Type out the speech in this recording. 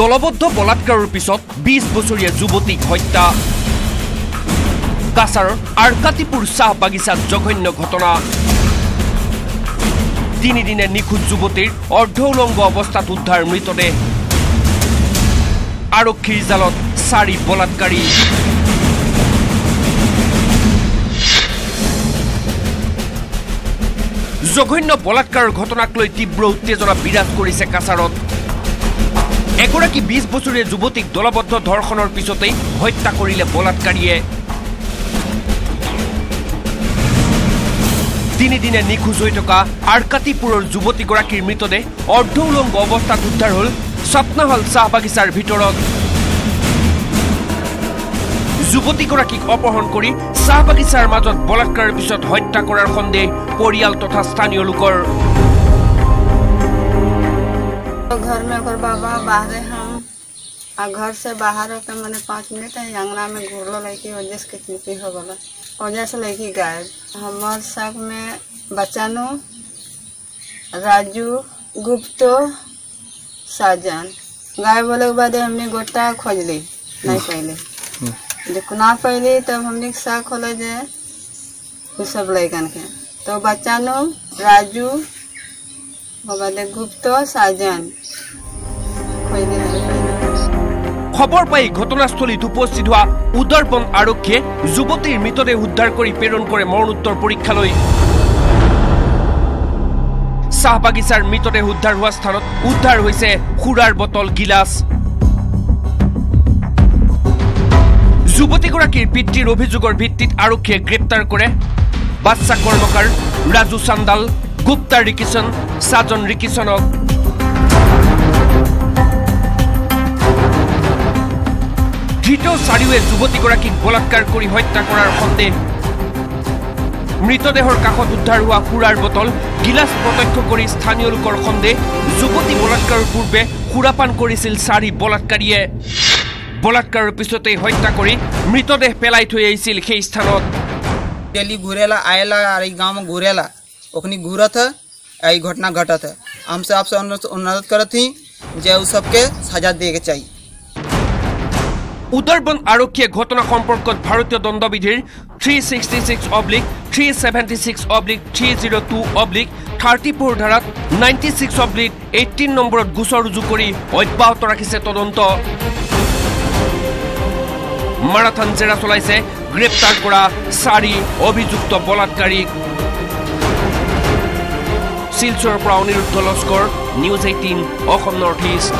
দলবদ্ধ বলাৎকাৰৰ পিছত বিছ বছৰীয়া যুৱতীক হত্যা। কাছাৰৰ আৰকাতিপুৰ চাহ বাগিচাত জঘন্য ঘটনা। তিনিদিনে নিখোজ যুৱতীৰ অৰ্ধ উলংগ অৱস্থাত উদ্ধাৰ মৃতদেহ। আৰক্ষীৰ জালত চাৰি বলাৎকাৰী। জঘন্য বলাৎকাৰৰ ঘটনাক লৈ তীব্ৰ উত্তেজনা বিৰাজ কৰিছে কাছাৰত। এগৰাকী বিছ বছৰীয়া যুৱতীক দলবদ্ধ ধৰ্ষণৰ পিছতেই হত্যা কৰিলে বলাৎকাৰীয়ে। তিনিদিনে নিখোজ হৈ থকা আৰকাতিপুৰৰ যুৱতীগৰাকীৰ মৃতদেহ অৰ্ধ উলংগ অৱস্থাত উদ্ধাৰ হ'ল স্বপ্নহল চাহ বাগিচাৰ ভিতৰত। যুৱতীগৰাকীক অপহৰণ কৰি চাহ বাগিচাৰ মাজত বলাৎকাৰৰ পিছত হত্যা কৰাৰ সন্দেহ পৰিয়াল তথা স্থানীয় লোকৰ। घर में ओकर बाबा बाहरे हम आ घर से बाहर होकर मैंने पाँच मिनट है अंगना में घूरलो लड़की वजह से कितनी हो गला वजह से लड़की गायब। हमार साथ में बचानो राजू गुप्तो साजन। गायब होने के बाद हमने गोटा खोजली नहीं पहले। जब ना पहले तब हमने साग होल जे सब लड़कन के। तो बचानो राजू খবৰ পাই ঘটনাস্থলীত উপস্থিত হোৱা উদৰবন আৰক্ষীয়ে যুৱতীৰ মৃতদেহ উদ্ধাৰ কৰি প্ৰেৰণ কৰে মৰণোত্তৰ পৰীক্ষালৈ চাহ বাগিচাৰ মৃতদেহ উদ্ধাৰ হোৱা স্থানত উদ্ধাৰ হৈছে সুৰাৰ বটল গিলাচ। যুৱতীগৰাকীৰ পিতৃৰ অভিযোগৰ ভিত্তিত আৰক্ষীয়ে গ্ৰেপ্তাৰ কৰে বাচ্চা কৰ্মকাৰ ৰাজু চান্দাল। গুপ্তা ৰিকিচন চাজন ৰিকিচনক। ধৃত চাৰিওৱে যুৱতীগৰাকীক বলাৎকাৰ কৰি হত্যা কৰাৰ সন্দেহ। মৃতদেহৰ কাষত উদ্ধাৰ হোৱা সুৰাৰ বটল গিলাচ প্ৰত্যক্ষ কৰি স্থানীয় লোকৰ সন্দেহ। যুৱতী বলাৎকাৰৰ পূৰ্বে সুৰাপান কৰিছিল চাৰি বলাৎকাৰীয়ে। বলাৎকাৰৰ পিছতেই হত্যা কৰি মৃতদেহ পেলাই থৈ আহিছিল সেই স্থানত। গুৰেলা আয়েলা গাঁও গুৰেলা ओखनी घूरत है आ ई घटना घटत है हमसे आपसे अनुरोध अनुरोध करत ही जे उ सबके सजा दे के चाहिए উদৰবন আৰক্ষীয়ে ঘটনা সম্পৰ্কত ভাৰতীয় দণ্ডবিধিৰ three sixty six oblique three seventy six oblique three zero' two oblique thirty four ধাৰাত নাইণ্টি ছিক্স অব্লিক এইটিন নম্বৰত গোচৰ ৰুজু কৰি অব্যাহত ৰাখিছে তদন্ত মাৰাথন জেৰা চলাইছে গ্ৰেপ্তাৰ কৰা চাৰি অভিযুক্ত বলাৎকাৰীক শিলচৰৰ পৰা Aniruddha Laskar News Eighteen Assam North East